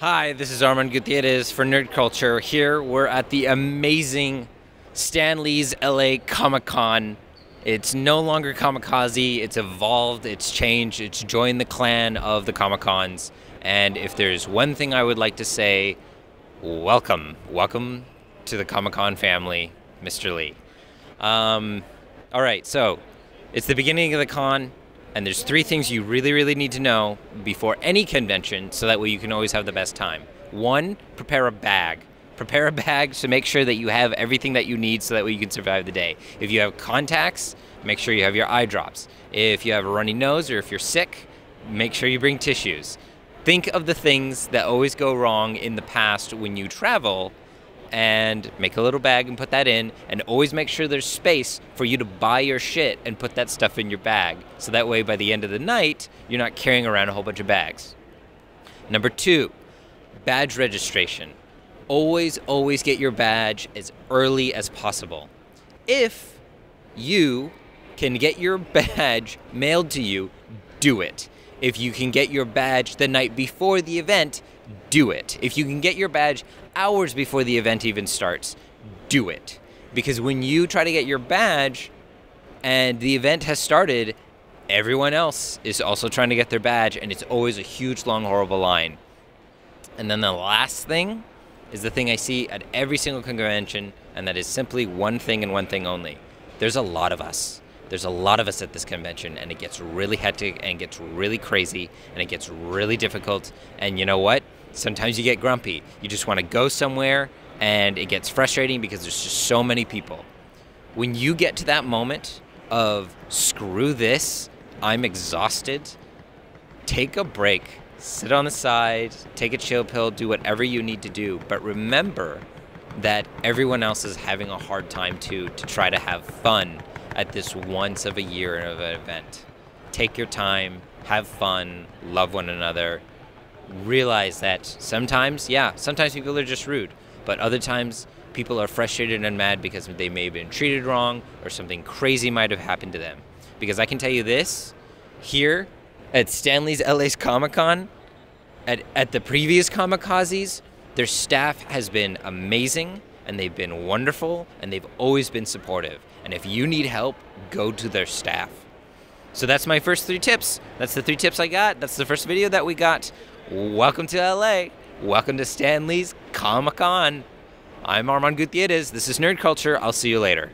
Hi, this is Armand Gutierrez for Nerd Culture. Here we're at the amazing Stan Lee's LA Comic Con. It's no longer Comikaze, it's evolved, it's changed, it's joined the clan of the Comic Cons. And if there's one thing I would like to say, welcome. Welcome to the Comic Con family, Mr. Lee. Um, all right, so it's the beginning of the con, and there's three things you really, really need to know before any convention so that way you can always have the best time. One, prepare a bag. Prepare a bag to make sure that you have everything that you need so that way you can survive the day. If you have contacts, make sure you have your eye drops. If you have a runny nose or if you're sick, make sure you bring tissues. Think of the things that always go wrong in the past when you travel and make a little bag and put that in and always make sure there's space for you to buy your shit and put that stuff in your bag. So that way by the end of the night you're not carrying around a whole bunch of bags. Number two badge registration. Always always get your badge as early as possible. If you can get your badge mailed to you do it. If you can get your badge the night before the event do it. If you can get your badge hours before the event even starts, do it. Because when you try to get your badge and the event has started, everyone else is also trying to get their badge, and it's always a huge, long, horrible line. And then the last thing is the thing I see at every single convention, and that is simply one thing and one thing only. There's a lot of us. There's a lot of us at this convention, and it gets really hectic and gets really crazy, and it gets really difficult. And you know what? Sometimes you get grumpy. You just want to go somewhere, and it gets frustrating because there's just so many people. When you get to that moment of screw this, I'm exhausted, take a break, sit on the side, take a chill pill, do whatever you need to do. But remember that everyone else is having a hard time too to try to have fun at this once of a year of an event. Take your time, have fun, love one another. Realize that sometimes, yeah, sometimes people are just rude, but other times people are frustrated and mad because they may have been treated wrong or something crazy might have happened to them. Because I can tell you this here at Stan Lee's LA's Comic Con, at, at the previous Comikazes, their staff has been amazing and they've been wonderful and they've always been supportive. And if you need help, go to their staff. So that's my first three tips. That's the three tips I got. That's the first video that we got. Welcome to LA. Welcome to Stan Lee's Comic Con. I'm Armand Gutierrez. This is Nerd Culture. I'll see you later.